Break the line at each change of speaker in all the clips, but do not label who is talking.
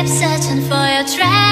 keep searching for your trail.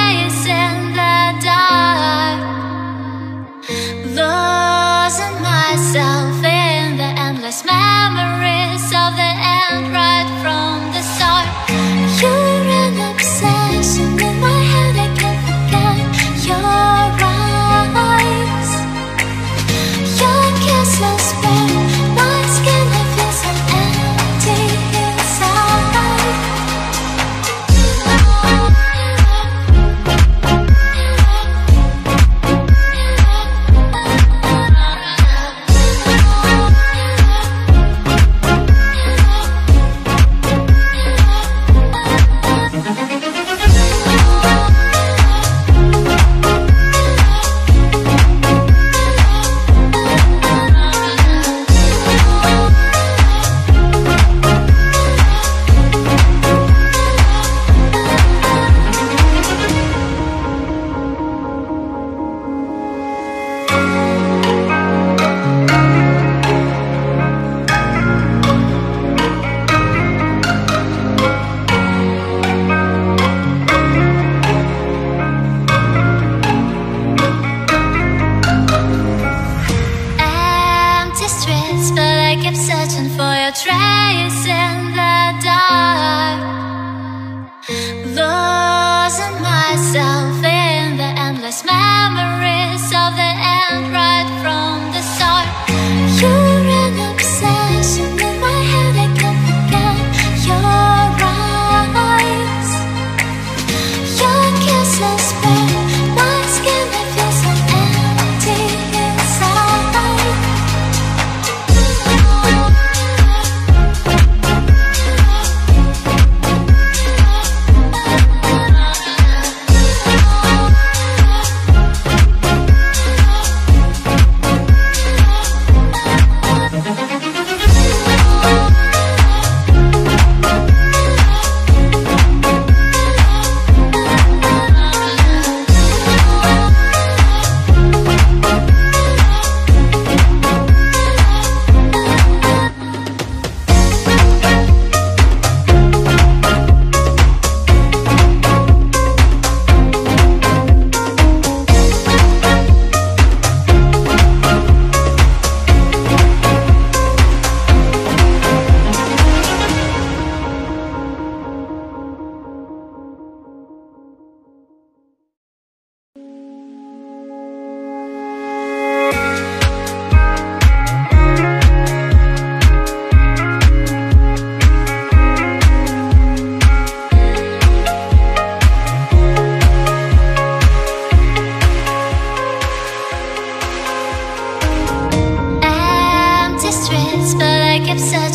up so